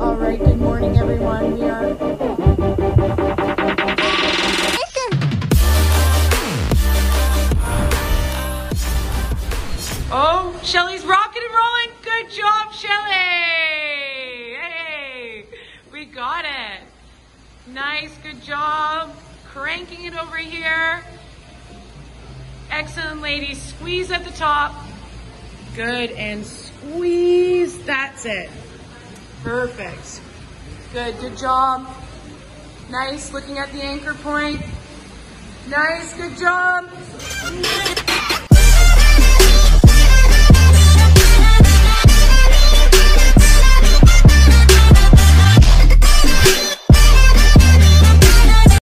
All right, good morning, everyone. We are. Oh, Shelly's rocking and rolling. Good job, Shelly. Hey, we got it. Nice, good job. Cranking it over here. Excellent, ladies. Squeeze at the top. Good, and squeeze. That's it. Perfect. Good, good job. Nice, looking at the anchor point. Nice, good job.